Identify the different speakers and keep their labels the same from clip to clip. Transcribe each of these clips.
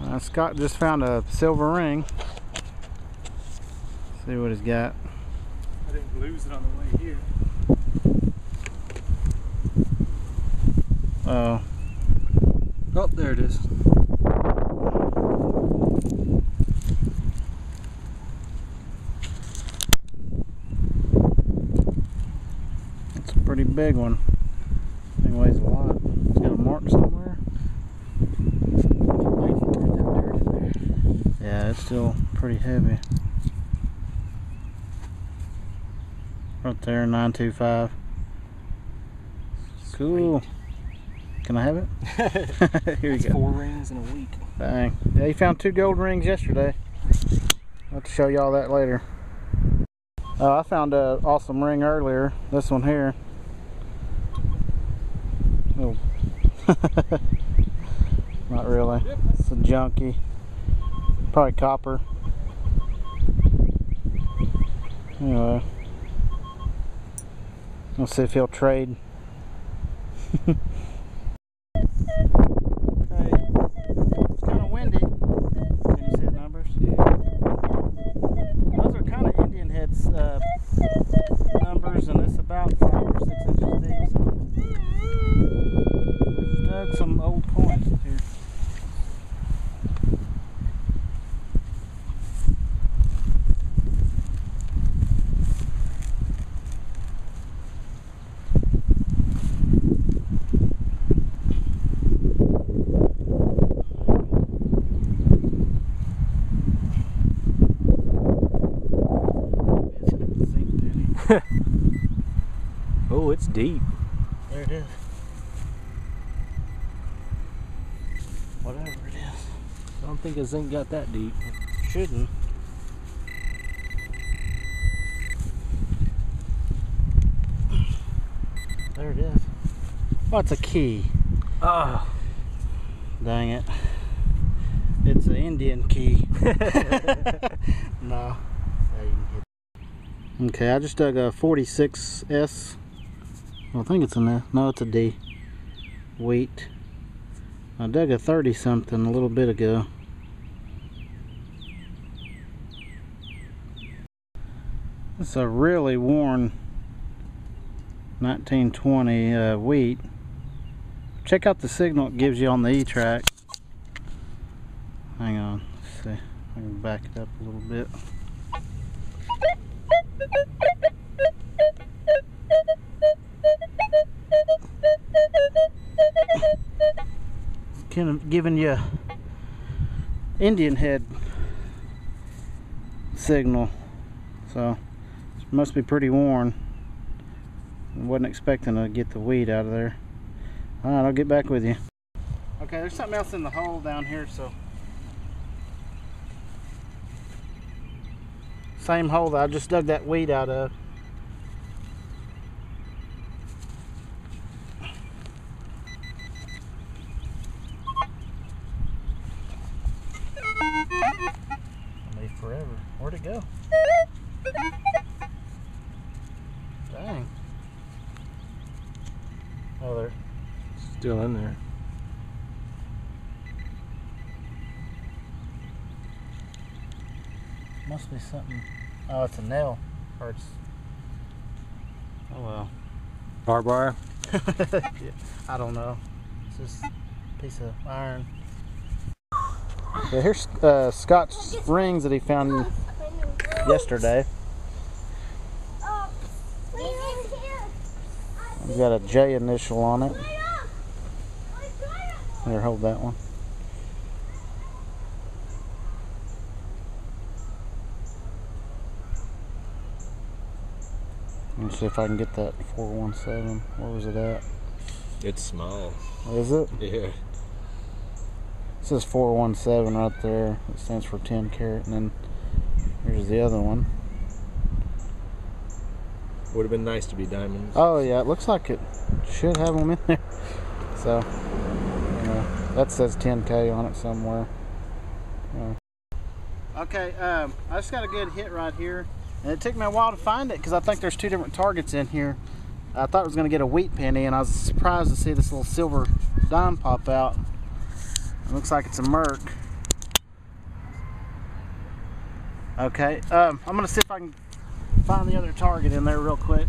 Speaker 1: Uh, Scott just found a silver ring. See what he's got.
Speaker 2: I didn't lose it on the way here.
Speaker 1: Oh,
Speaker 2: Oh, there it is.
Speaker 1: it's a pretty big one. Thing weighs a lot. It's got a mark somewhere. Yeah, it's still pretty heavy. Right there, 925. Cool. Can I have it? Here you go.
Speaker 2: four rings in a week.
Speaker 1: Dang. Yeah, he found two gold rings yesterday. I'll have to show y'all that later. Uh, I found a awesome ring earlier. This one here. Oh. Not really. It's a junkie. Probably copper. Anyway. We'll see if he'll trade. Okay. It's kind of windy. Can you see the numbers? Those are kind of Indian heads uh, numbers, and it's about five or six inches deep. So we've dug some old coins here. It's a zinc penny.
Speaker 2: Oh, it's deep.
Speaker 1: There it is. Whatever it is.
Speaker 2: I don't think a zinc got that deep.
Speaker 1: Shouldn't. There it is. Oh, it's a key.
Speaker 2: Ah,
Speaker 1: Dang it. It's an Indian key. no. Okay, I just dug a 46S. I think it's in there. No, it's a D. Wheat. I dug a 30 something a little bit ago. It's a really worn 1920 uh, wheat. Check out the signal it gives you on the E-Trac. Hang on, let's see. I can back it up a little bit. Kind of giving you Indian head signal. So must be pretty worn. Wasn't expecting to get the wheat out of there. Alright, I'll get back with you. Okay, there's something else in the hole down here, so. Same hole that I just dug that wheat out of. Leave forever. Where'd it go? Dang. Oh, there.
Speaker 2: still in there.
Speaker 1: Must be something. Oh, it's a nail. Or it's. Oh well.
Speaker 2: Barbed wire.
Speaker 1: Yeah, I don't know. It's just a piece of iron. Yeah, here's uh, Scott's rings that he found yesterday. He's got a J initial on it. Here, hold that one. Let me see if I can get that 417. Where was it at?
Speaker 2: It's small.
Speaker 1: Is it?
Speaker 2: Yeah.
Speaker 1: It says 417 right there. It stands for 10 carat. And then here's the other one.
Speaker 2: Would have been nice to be diamonds.
Speaker 1: Oh, yeah, it looks like it should have them in there. So, you know, that says 10K on it somewhere. Yeah. Okay, um, I just got a good hit right here. And it took me a while to find it because I think there's two different targets in here. I thought it was going to get a wheat penny, and I was surprised to see this little silver dime pop out. It looks like it's a Merc. Okay, um, I'm going to see if I can find the other target in there real quick.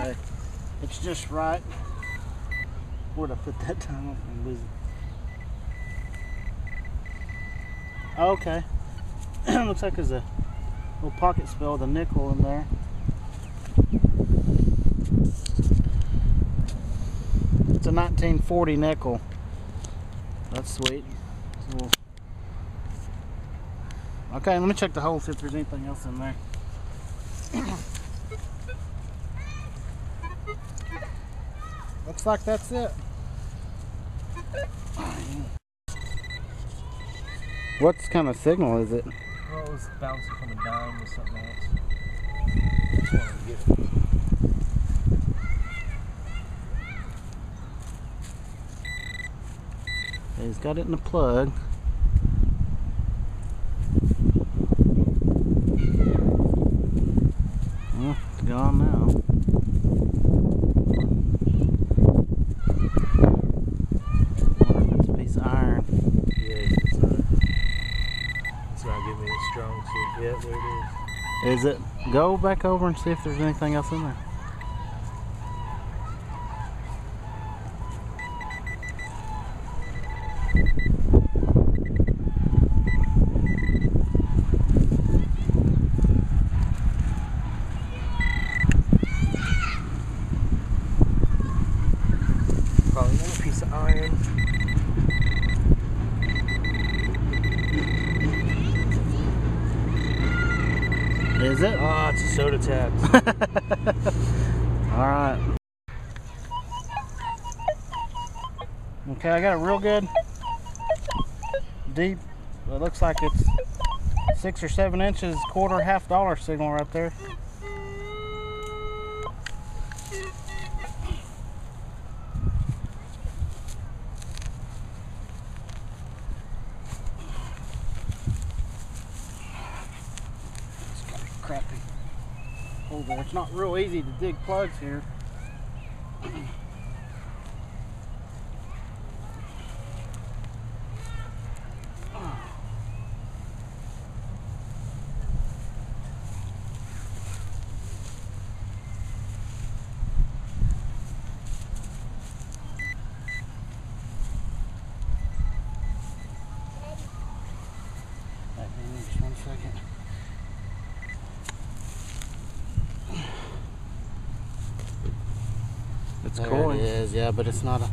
Speaker 1: Okay, it's just right. Where'd I put that time? I'm losing. Okay, looks like there's a little pocket spill with a nickel in there. It's a 1940 nickel. That's sweet. Cool. Okay, let me check the hole, see if there's anything else in there. Looks like that's it. What kind of signal is it?
Speaker 2: Well, it was bouncing from a dime to something else.
Speaker 1: He's got it in the plug. Well, it's gone now. Wonder if it's a piece of iron.
Speaker 2: Yeah, it's not, it's not giving me a strong suit yet, but it is.
Speaker 1: It? Go back over and see if there's anything else in there.
Speaker 2: Probably another piece of iron.
Speaker 1: It?
Speaker 2: It's a soda tap.
Speaker 1: All right. Okay, I got a real good deep. It looks like it's six or seven inches, quarter, half dollar signal right there. It's not real easy to dig plugs here. Right, hang on just one second.
Speaker 2: It's
Speaker 1: There
Speaker 2: coin.
Speaker 1: it is, yeah, but it's not a.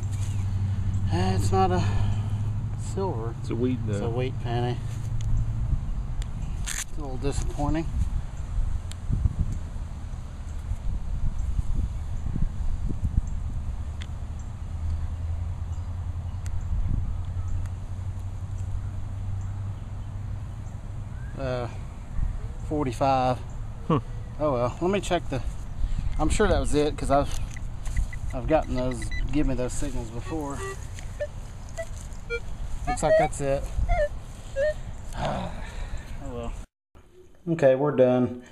Speaker 1: eh, It's not a silver.
Speaker 2: It's a wheat
Speaker 1: It's a wheat penny. It's a little disappointing. Uh, 45.
Speaker 2: Hmm.
Speaker 1: Oh well, let me check the. I'm sure that was it because I've I've gotten those give me those signals before. Looks like that's it. Oh well. Okay, we're done.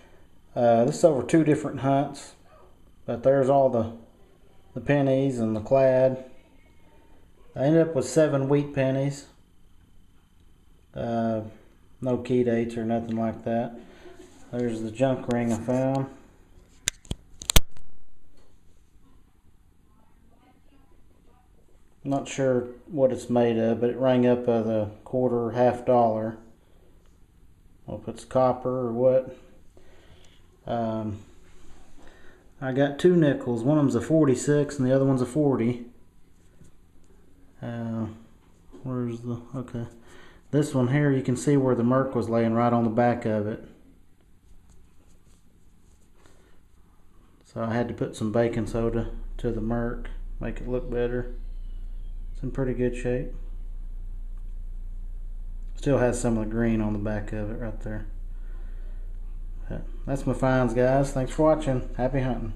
Speaker 1: Uh, this is over two different hunts, but there's all the the pennies and the clad. I ended up with seven wheat pennies. Uh, no key dates or nothing like that. There's the junk ring I found. Not sure what it's made of, but it rang up of the quarter, half dollar. Well, if it's copper or what. Um, I got two nickels. One of them's a 46 and the other one's a 40. Uh, where's the. Okay. This one here, you can see where the merc was laying right on the back of it. So I had to put some baking soda to the merc, make it look better. It's in pretty good shape. Still has some of the green on the back of it right there. That's my finds, guys. Thanks for watching. Happy hunting.